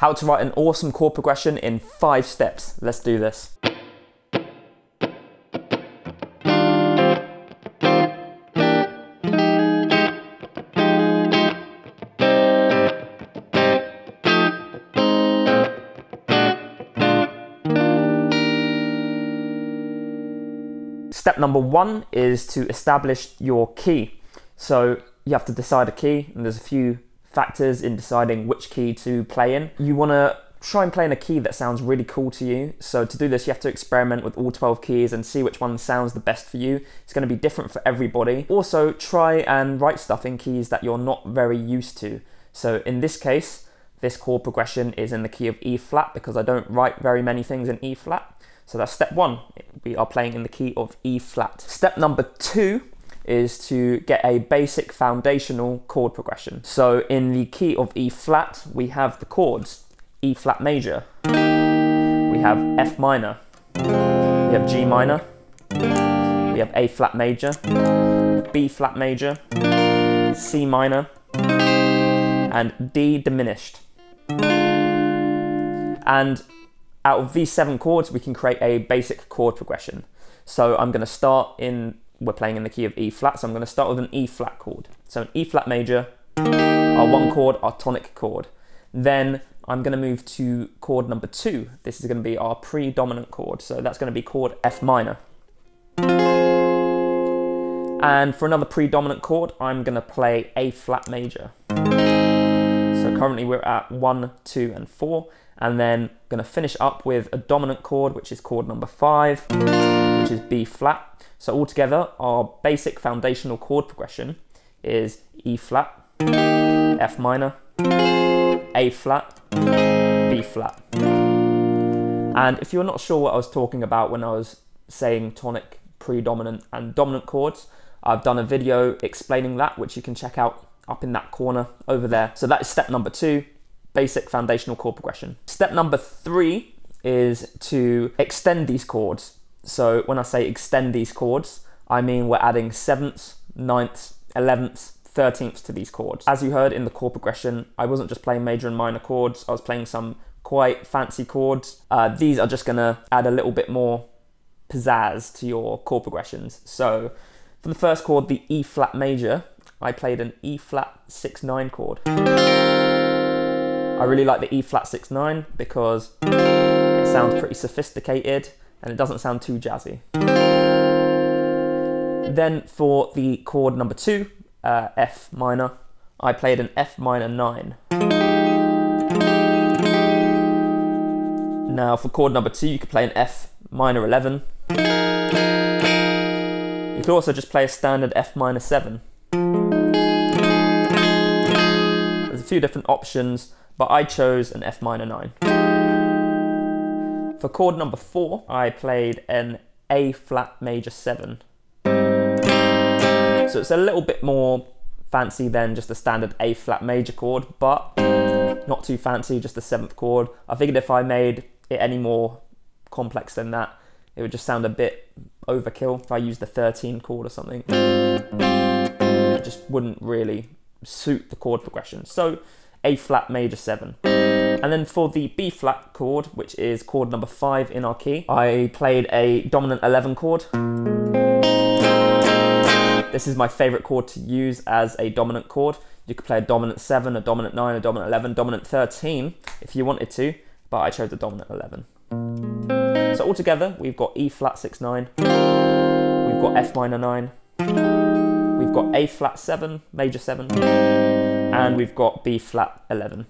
How to write an awesome chord progression in five steps. Let's do this. Step number one is to establish your key. So you have to decide a key, and there's a few factors in deciding which key to play in. You want to try and play in a key that sounds really cool to you. So to do this, you have to experiment with all 12 keys and see which one sounds the best for you. It's going to be different for everybody. Also, try and write stuff in keys that you're not very used to. So in this case, this chord progression is in the key of E flat because I don't write very many things in E flat. So that's step one. We are playing in the key of E flat. Step number two is to get a basic foundational chord progression. So in the key of E flat, we have the chords E flat major, we have F minor, we have G minor, we have A flat major, B flat major, C minor, and D diminished. And out of these seven chords, we can create a basic chord progression. So I'm going to start in we're playing in the key of E flat, so I'm going to start with an E flat chord. So an E flat major, our one chord, our tonic chord. Then I'm going to move to chord number two. This is going to be our predominant chord, so that's going to be chord F minor. And for another predominant chord, I'm going to play A flat major. So currently we're at one, two, and four, and then going to finish up with a dominant chord, which is chord number five, which is B flat. So altogether, our basic foundational chord progression is E flat, F minor, A flat, B flat. And if you're not sure what I was talking about when I was saying tonic, predominant and dominant chords, I've done a video explaining that, which you can check out up in that corner over there. So that is step number two, basic foundational chord progression. Step number three is to extend these chords. So when I say extend these chords, I mean we're adding sevenths, ninths, elevenths, thirteenths to these chords. As you heard in the chord progression, I wasn't just playing major and minor chords, I was playing some quite fancy chords. Uh, these are just gonna add a little bit more pizzazz to your chord progressions. So for the first chord, the E flat major, I played an E flat 6-9 chord. I really like the E flat 6-9 because it sounds pretty sophisticated and it doesn't sound too jazzy. Then for the chord number two, uh, F minor, I played an F minor 9. Now for chord number two, you could play an F minor 11. You could also just play a standard F minor 7. There's a few different options, but I chose an F minor 9. For chord number four, I played an A flat major 7. So it's a little bit more fancy than just a standard A flat major chord, but not too fancy, just a seventh chord. I figured if I made it any more complex than that, it would just sound a bit overkill if I used the 13 chord or something. It just wouldn't really suit the chord progression. So A flat major 7. Mm. And then for the B flat chord, which is chord number five in our key, I played a dominant 11 chord. This is my favorite chord to use as a dominant chord. You could play a dominant 7, a dominant 9, a dominant 11, dominant 13 if you wanted to, but I chose a dominant 11. So altogether, we've got E flat 6 9, we've got F minor 9, we've got A flat 7, major 7, and we've got B flat 11.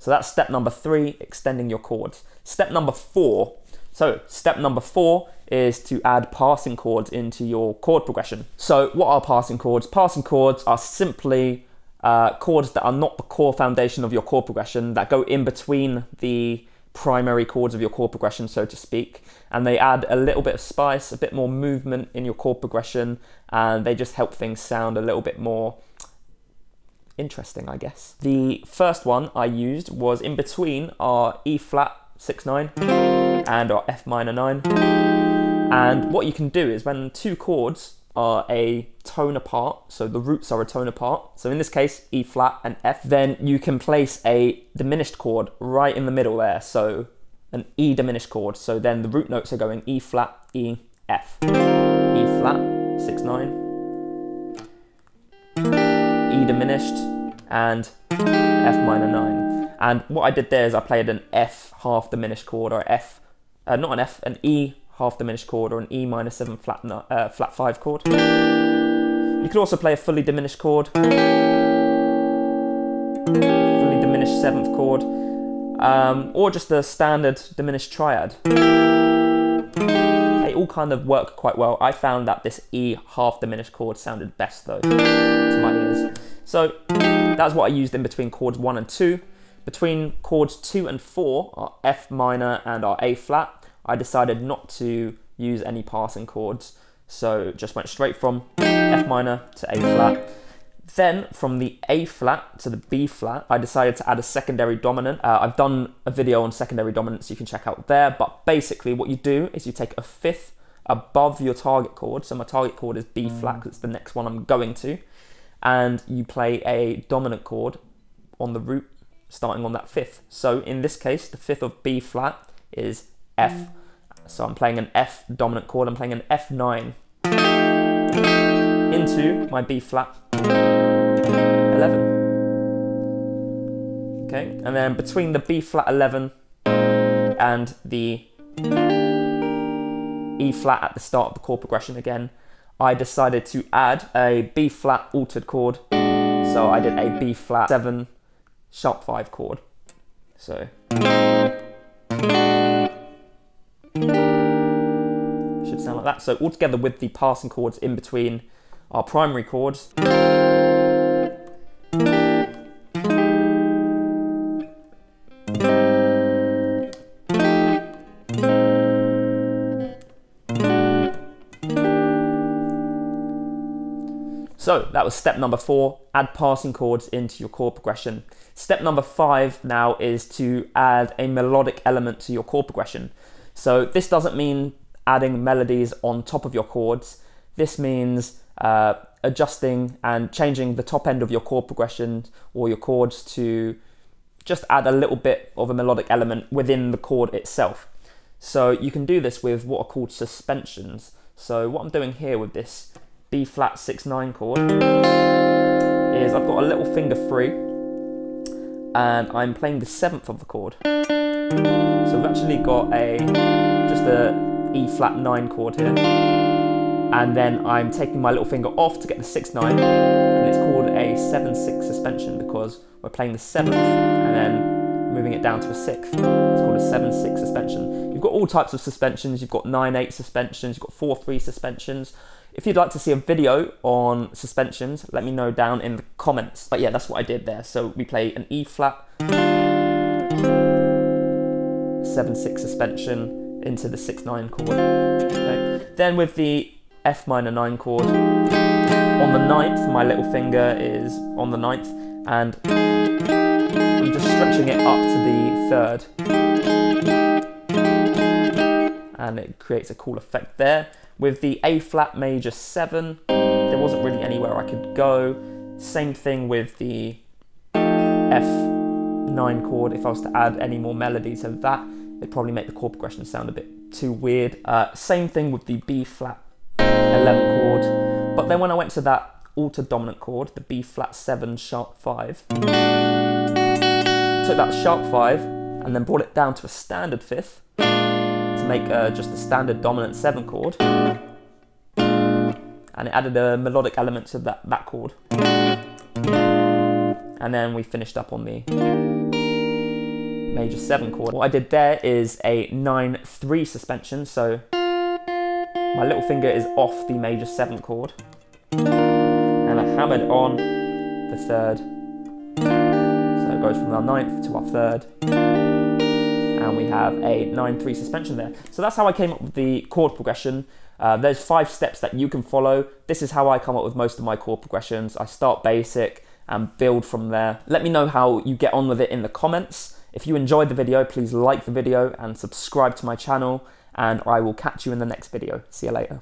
So that's step number three, extending your chords. Step number four, so step number four is to add passing chords into your chord progression. So what are passing chords? Passing chords are simply uh, chords that are not the core foundation of your chord progression, that go in between the primary chords of your chord progression, so to speak, and they add a little bit of spice, a bit more movement in your chord progression, and they just help things sound a little bit more interesting, I guess. The first one I used was in between our E flat 6 9 and our F minor 9. And what you can do is when two chords are a tone apart, so the roots are a tone apart, so in this case, E flat and F, then you can place a diminished chord right in the middle there, so an E diminished chord. So then the root notes are going E flat, E, F. E flat, 6 9, E diminished, and F minor 9. And what I did there is I played an F half diminished chord, or F, uh, not an F, an E half diminished chord, or an E minor 7 flat, uh, flat 5 chord. You could also play a fully diminished chord, fully diminished 7th chord, um, or just a standard diminished triad. They all kind of work quite well. I found that this E half diminished chord sounded best though to my ears. So that's what I used in between chords 1 and 2. Between chords 2 and 4, our F minor and our A flat, I decided not to use any passing chords. So just went straight from F minor to A flat. Then from the A flat to the B flat, I decided to add a secondary dominant. Uh, I've done a video on secondary dominants you can check out there, but basically what you do is you take a fifth above your target chord. So my target chord is B flat because it's the next one I'm going to. And you play a dominant chord on the root starting on that fifth. So in this case, the fifth of B flat is F. Mm. So I'm playing an F dominant chord, I'm playing an F9 into my B flat 11. Okay, and then between the B flat 11 and the E flat at the start of the chord progression again, I decided to add a B flat altered chord. So I did a B flat 7 sharp 5 chord. So should sound like that. So all together with the passing chords in between our primary chords. So that was step number four, add passing chords into your chord progression. Step number five now is to add a melodic element to your chord progression. So this doesn't mean adding melodies on top of your chords. This means uh, adjusting and changing the top end of your chord progression or your chords to just add a little bit of a melodic element within the chord itself. So you can do this with what are called suspensions. So what I'm doing here with this B flat 6 9 chord is I've got a little finger free and I'm playing the seventh of the chord. So I've actually got a just a E flat 9 chord here and then I'm taking my little finger off to get the 6 9 and it's called a 7 6 suspension because we're playing the 7th and then moving it down to a 6th. It's called a 7 6 suspension. You've got all types of suspensions, you've got 9 8 suspensions, you've got 4 3 suspensions. If you'd like to see a video on suspensions, let me know down in the comments. But yeah, that's what I did there. So we play an E flat, 7-6 suspension into the 6-9 chord. Okay. Then with the F minor 9 chord, on the ninth, my little finger is on the ninth, and I'm just stretching it up to the third. And it creates a cool effect there. With the A flat major 7, there wasn't really anywhere I could go. Same thing with the F9 chord. If I was to add any more melody to that, it'd probably make the chord progression sound a bit too weird. Uh, same thing with the B flat 11 chord. But then when I went to that altered dominant chord, the B flat 7 sharp 5, took that sharp 5 and then brought it down to a standard fifth make uh, just a standard dominant 7 chord. And it added a melodic element to that, that chord. And then we finished up on the major 7 chord. What I did there is a 9-3 suspension, so my little finger is off the major 7 chord. And I hammered on the third. So it goes from our ninth to our third and we have a 9-3 suspension there. So that's how I came up with the chord progression. Uh, there's five steps that you can follow. This is how I come up with most of my chord progressions. I start basic and build from there. Let me know how you get on with it in the comments. If you enjoyed the video, please like the video and subscribe to my channel and I will catch you in the next video. See you later.